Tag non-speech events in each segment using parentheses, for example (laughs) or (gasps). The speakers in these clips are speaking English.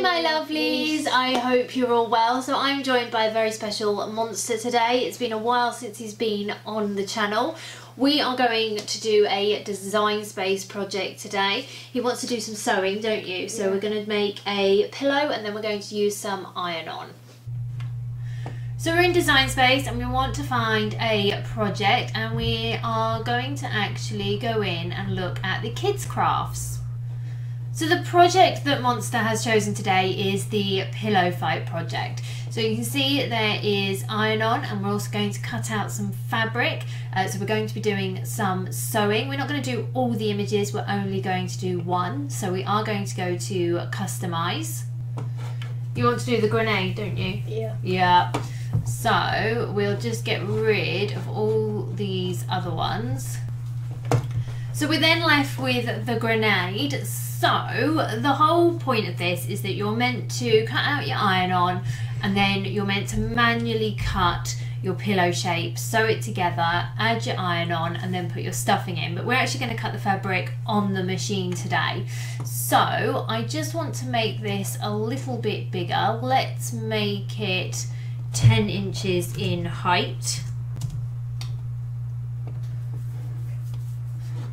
Hi my lovelies, I hope you're all well. So I'm joined by a very special monster today. It's been a while since he's been on the channel. We are going to do a design space project today. He wants to do some sewing, don't you? So Yeah. we're going to make a pillow and then we're going to use some iron on. So we're in design space and we want to find a project and we are going to actually go in and look at the kids crafts. So the project that Monster has chosen today is the pillow fight project. So you can see there is iron on and we're also going to cut out some fabric. Uh, so we're going to be doing some sewing. We're not going to do all the images, we're only going to do one. So we are going to go to customize. You want to do the grenade, don't you? Yeah. Yeah. So we'll just get rid of all these other ones. So we're then left with the grenade. So the whole point of this is that you're meant to cut out your iron on and then you're meant to manually cut your pillow shape, sew it together, add your iron on and then put your stuffing in. But we're actually going to cut the fabric on the machine today. So I just want to make this a little bit bigger. Let's make it 10 inches in height.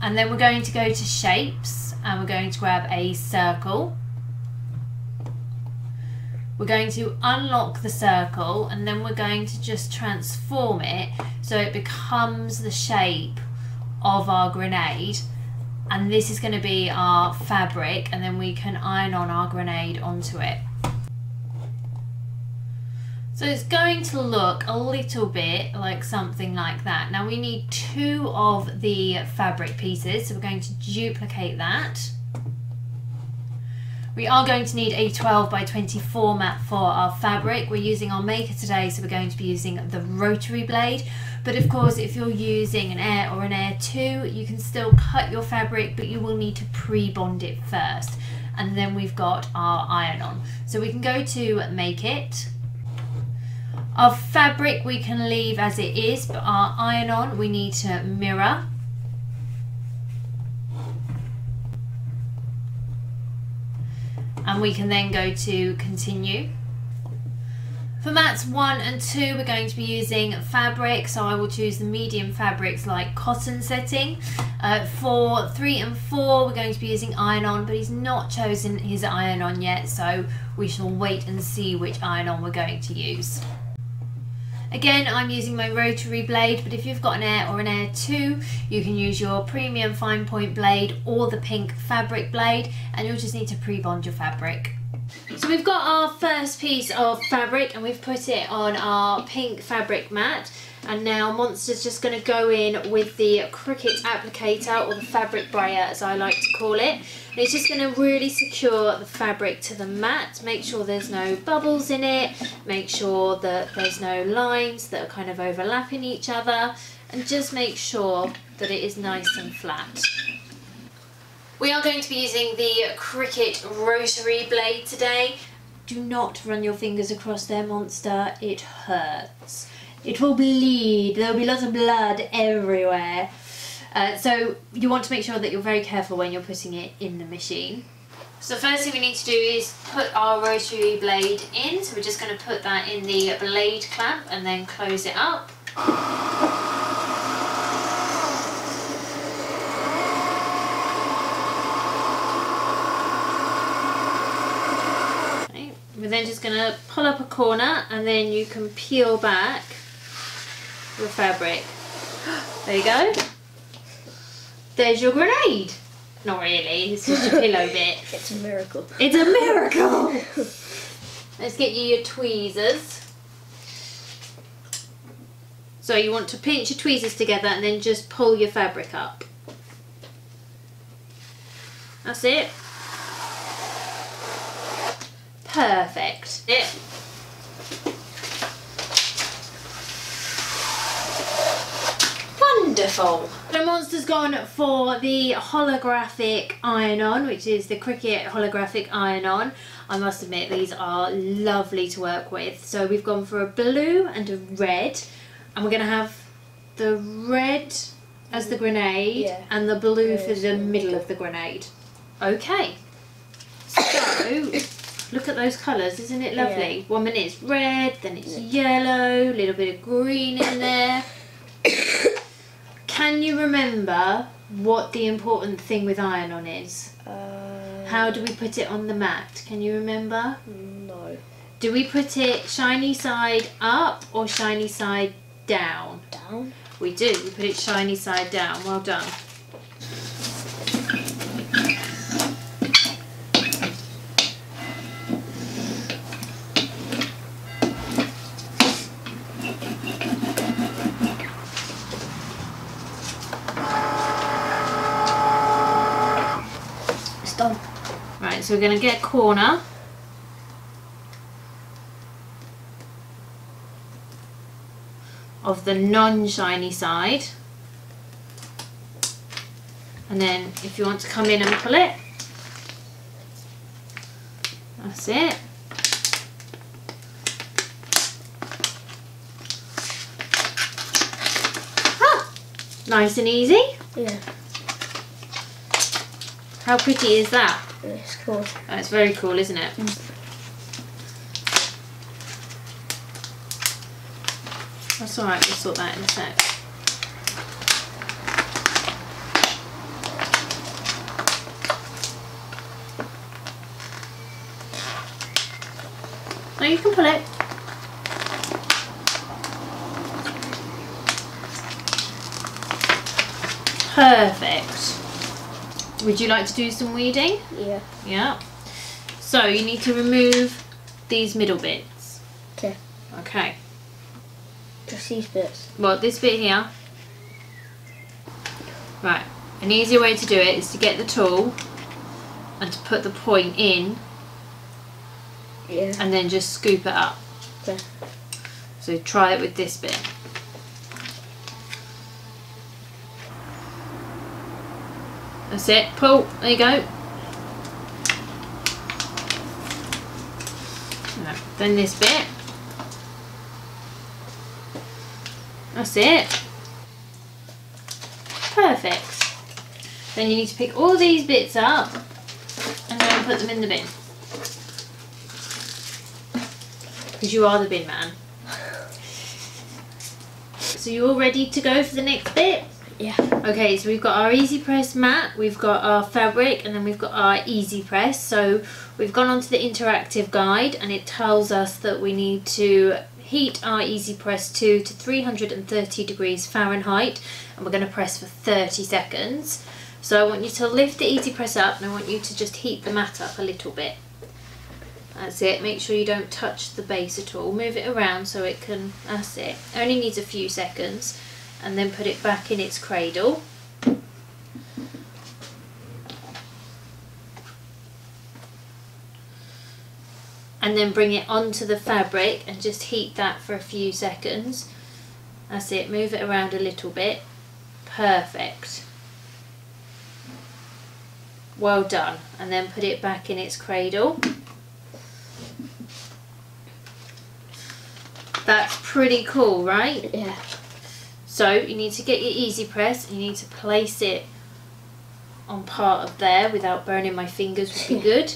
And then we're going to go to shapes and we're going to grab a circle. We're going to unlock the circle and then we're going to just transform it so it becomes the shape of our grenade and this is going to be our fabric and then we can iron on our grenade onto it. So it's going to look a little bit like something like that. Now we need two of the fabric pieces, so we're going to duplicate that. We are going to need a 12 by 20 format for our fabric. We're using our maker today, so we're going to be using the rotary blade. But of course, if you're using an Air or an Air 2, you can still cut your fabric, but you will need to pre-bond it first. And then we've got our iron on. So we can go to make it. Our fabric we can leave as it is, but our iron on we need to mirror. And we can then go to continue. For mats 1 and 2 we're going to be using fabric, so I will choose the medium fabrics like cotton setting. Uh, for 3 and 4 we're going to be using iron on, but he's not chosen his iron on yet, so we shall wait and see which iron on we're going to use. Again, I'm using my rotary blade, but if you've got an Air or an Air 2, you can use your premium fine point blade or the pink fabric blade, and you'll just need to pre-bond your fabric. So we've got our first piece of fabric and we've put it on our pink fabric mat. And now Monster's just going to go in with the Cricut applicator or the fabric brayer as I like to call it. And it's just going to really secure the fabric to the mat, make sure there's no bubbles in it, make sure that there's no lines that are kind of overlapping each other and just make sure that it is nice and flat. We are going to be using the Cricut rotary blade today. Do not run your fingers across there, monster. It hurts. It will bleed. There will be lots of blood everywhere. Uh, so you want to make sure that you're very careful when you're putting it in the machine. So the first thing we need to do is put our rotary blade in. So we're just going to put that in the blade clamp and then close it up. We're then just going to pull up a corner and then you can peel back the fabric. (gasps) There you go. There's your grenade. Not really, it's just a pillow (laughs) bit. It's a miracle. It's a (laughs) miracle! (laughs) Let's get you your tweezers. So you want to pinch your tweezers together and then just pull your fabric up. That's it. Perfect. It. Wonderful. The monster's gone for the holographic iron-on, which is the Cricut holographic iron-on. I must admit these are lovely to work with. So we've gone for a blue and a red, and we're going to have the red as the grenade Yeah. and the blue Yeah, for the middle of the grenade. Okay. So Look at those colours, isn't it lovely? Yeah. One minute it's red, then it's yellow, a little bit of green in there. (coughs) Can you remember what the important thing with iron on is? Uh, How do we put it on the mat? Can you remember? No. Do we put it shiny side up or shiny side down? Down. We do. We put it shiny side down. Well done. It's done. Right, so we're going to get a corner. Of the non-shiny side. And then if you want to come in and pull it. That's it. Ah, nice and easy. Yeah. How pretty is that? It's cool. That's very cool, isn't it? Mm. That's alright, we'll sort that in a sec. No, you can pull it. Perfect. Would you like to do some weeding? Yeah. Yeah. So you need to remove these middle bits. Okay. Okay. Just these bits. Well, this bit here. Right. An easier way to do it is to get the tool and to put the point in Yeah. and then just scoop it up. Okay. So try it with this bit. That's it. Pull. There you go. Then this bit. That's it. Perfect. Then you need to pick all these bits up and and put them in the bin. Because you are the bin man. (laughs) So you're all ready to go for the next bit? Yeah. Okay, so we've got our Easy Press mat, we've got our fabric, and then we've got our Easy Press. So we've gone onto the interactive guide, and it tells us that we need to heat our Easy Press 2 to 330 degrees Fahrenheit, and we're going to press for 30 seconds. So I want you to lift the Easy Press up, and I want you to just heat the mat up a little bit. That's it. Make sure you don't touch the base at all. Move it around so it can. That's it. Only needs a few seconds, and then put it back in its cradle. And then bring it onto the fabric and just heat that for a few seconds. That's it. Move it around a little bit. Perfect. Well done. And then put it back in its cradle. That's pretty cool, right? Yeah. So you need to get your easy press and you need to place it on part of there without burning my fingers would be (laughs) good.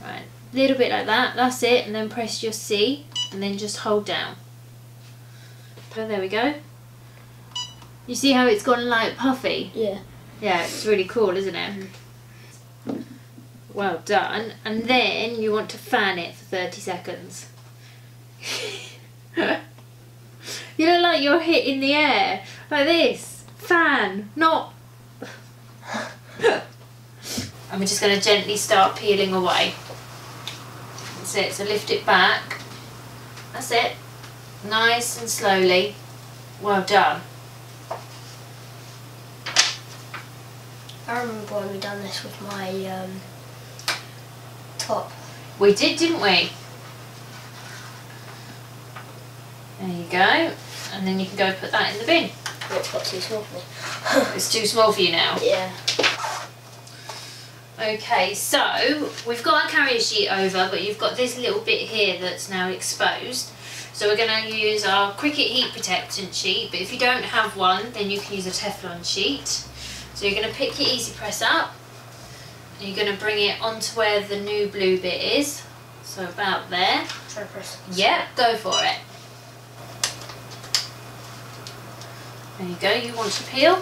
Right, a little bit like that, that's it, and then press your C and then just hold down. So there we go. You see how it's gone like puffy? Yeah. Yeah, it's really cool, isn't it? Well done. And then you want to fan it for 30 seconds. (laughs) you look like you're hitting the air. Like this. Fan, not. (laughs) and we're just going to gently start peeling away. That's it. So lift it back. That's it. Nice and slowly. Well done. I remember when we done this with my um, top. We did, didn't we? There you go. And then you can go put that in the bin. It's got too small for me. (laughs) It's too small for you now. yeah. Okay, so we've got our carrier sheet over, but you've got this little bit here that's now exposed. So we're going to use our Cricut heat protectant sheet, but if you don't have one, then you can use a Teflon sheet. So you're going to pick your Easy Press up, and you're going to bring it onto where the new blue bit is. So about there. Try press. Yep, go for it. There you go, you want to peel?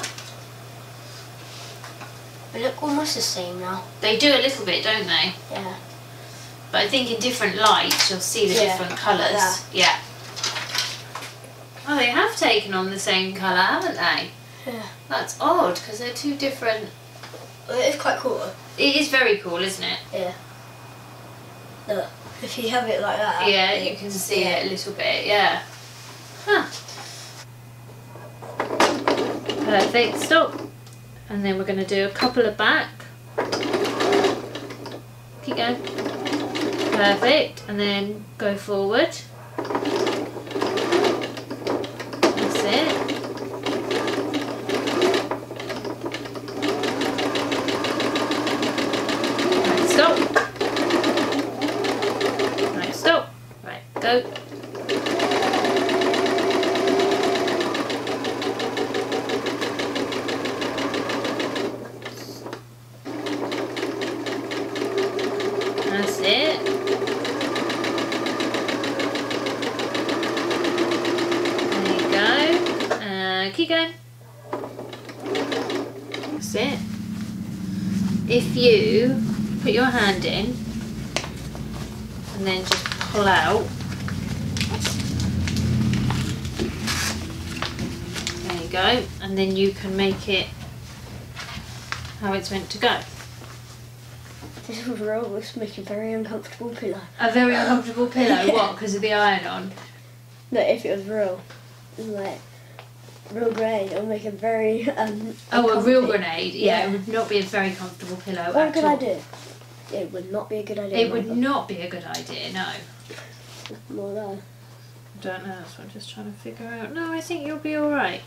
They look almost the same now. They do a little bit, don't they? Yeah. But I think in different lights you'll see the Yeah, different colours. yeah. Oh, they have taken on the same colour, haven't they? Yeah. That's odd because they're two different. Well, it is quite cool. It is very cool, isn't it? Yeah. Look, if you have it like that. Yeah, you can see it a little bit. Yeah. Huh. Perfect. Stop. And then we're going to do a couple of back. Keep going. Perfect. And then go forward. That's it. Stop. Right, stop. Right, go. That's it. There you go. Keep going. That's it. If you put your hand in and then just pull out. There you go. And then you can make it how it's meant to go. This roll was making a very uncomfortable pillow. A very uncomfortable pillow. What? Because of the iron on. No, if it was real, like real grenade, it would make a very um. Oh, a real grenade. Yeah, Yeah. it would not be a very comfortable pillow. Or a good all. idea. It would not be a good idea. It would not be a good idea. No. More. I don't know. That's what I'm just trying to figure out. No, I think you'll be all right.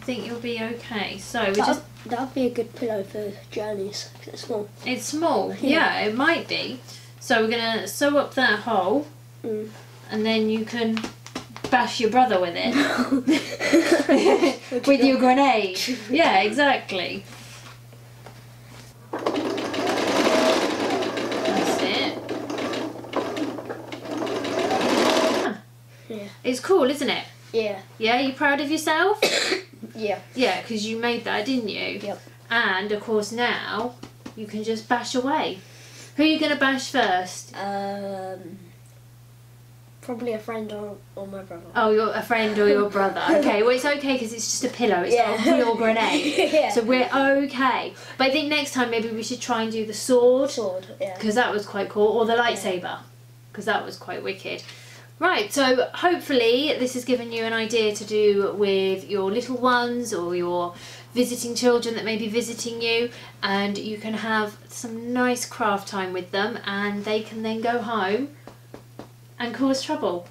I think you'll be okay. So we just. That would be a good pillow for journeys. it's small. It's small. (laughs) Yeah. Yeah, it might be. So we're gonna sew up that hole, Mm. and then you can bash your brother with it. (laughs) with your grenade. Yeah, exactly. That's it. Yeah. It's cool, isn't it? Yeah. Yeah, you proud of yourself? (coughs) Yeah. yeah, because you made that, didn't you? Yep. And of course now you can just bash away. Who are you gonna bash first? Um. Probably a friend or, or my brother. Oh, you're a friend or your brother. (laughs) Okay, well it's okay because it's just a pillow. It's not a real grenade. (laughs) yeah. So we're okay. But I think next time maybe we should try and do the sword sword. Yeah. because that was quite cool, or the lightsaber because that was quite wicked. Right, so hopefully this has given you an idea to do with your little ones or your visiting children that may be visiting you, and you can have some nice craft time with them, and they can then go home and cause trouble.